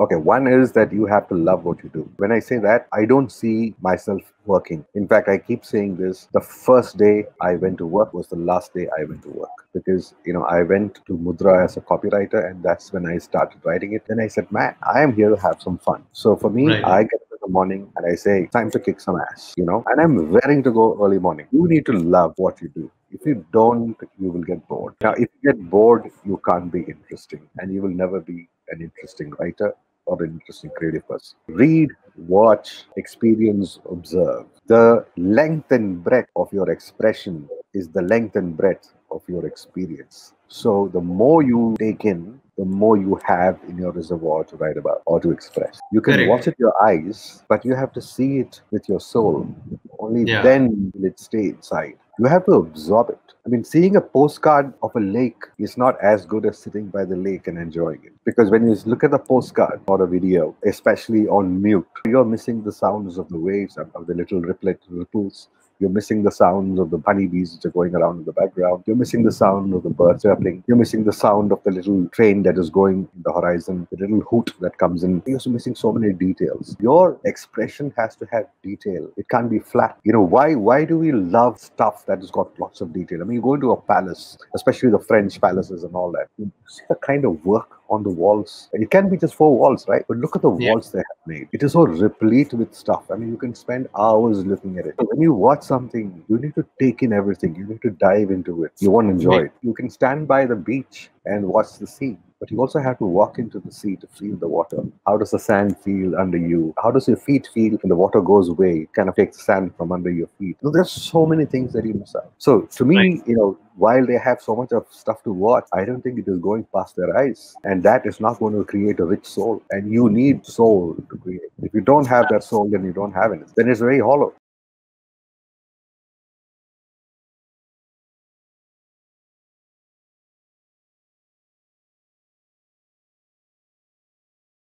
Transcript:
Okay, one is that you have to love what you do. When I say that, I don't see myself working. In fact, I keep saying this. The first day I went to work was the last day I went to work because, you know, I went to Mudra as a copywriter and that's when I started writing it. Then I said, man, I am here to have some fun. So for me, Right. I get up in the morning and I say, time to kick some ass, you know, and I'm raring to go early morning. You need to love what you do. If you don't, you will get bored. Now, if you get bored, you can't be interesting and you will never be an interesting writer or an interesting creative person. Read, watch, experience, observe. The length and breadth of your expression is the length and breadth of your experience. So the more you take in, the more you have in your reservoir to write about or to express. You can Correct. watch it with your eyes, but you have to see it with your soul. Only Yeah. then will it stay inside. You have to absorb it. I mean, seeing a postcard of a lake is not as good as sitting by the lake and enjoying it. Because when you look at the postcard or a video, especially on mute, you're missing the sounds of the waves of the little riplet ripples. You're missing the sounds of the honeybees which are going around in the background. You're missing the sound of the birds chirping. You're missing the sound of the little train that is going in the horizon, the little hoot that comes in. You're missing so many details. Your expression has to have detail. It can't be flat. You know, why why do we love stuff that has got lots of detail? I mean, you go into a palace, especially the French palaces and all that. You see the kind of work on the walls. It can be just four walls, right? But look at the Yeah. walls they have made. It is so replete with stuff. I mean, you can spend hours looking at it. So when you watch something, you need to take in everything. You need to dive into it. You won't enjoy it. You can stand by the beach and watch the sea. But you also have to walk into the sea to feel the water. How does the sand feel under you? How does your feet feel when the water goes away? It kind of takes the sand from under your feet. There's so many things that you miss out. So to me, Right. you know, while they have so much of stuff to watch, I don't think it is going past their eyes. And that is not going to create a rich soul. And you need soul to create. If you don't have that soul, then you don't have it. Then it's very hollow.